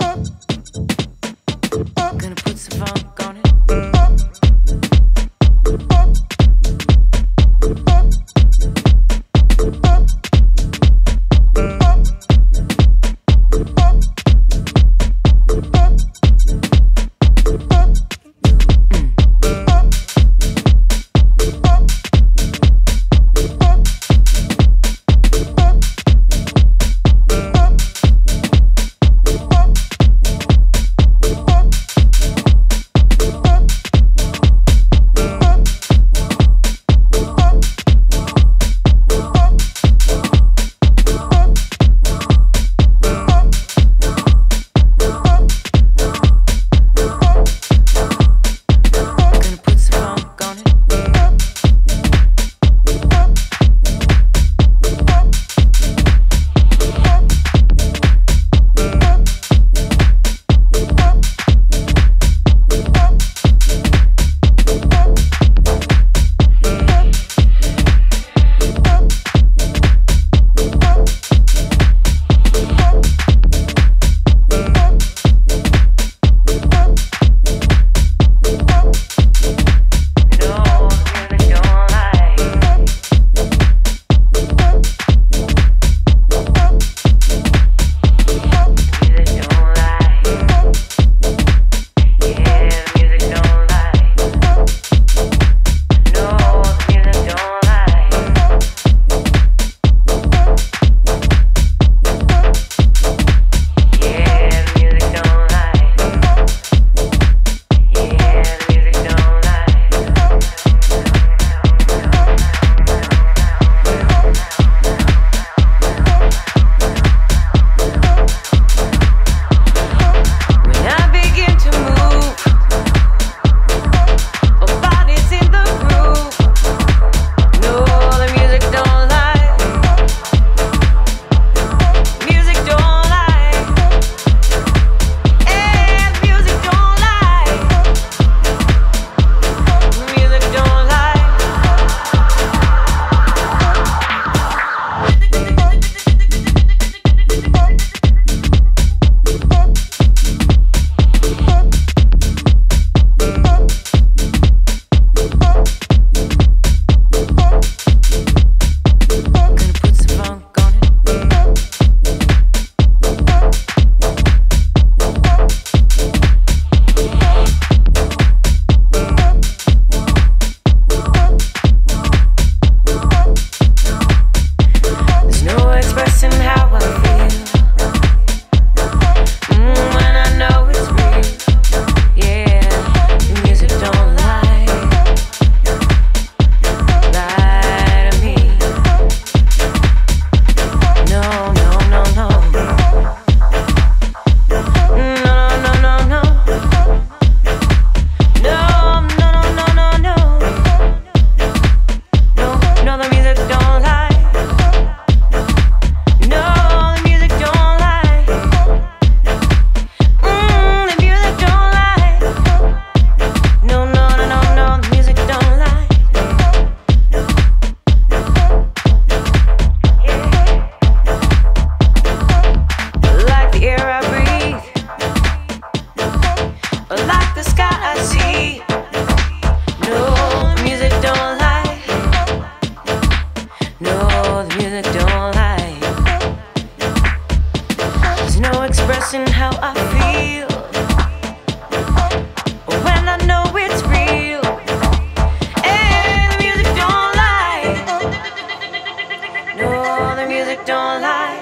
up. expressing how I feel. When I know it's real, and the music don't lie. No, the music don't lie.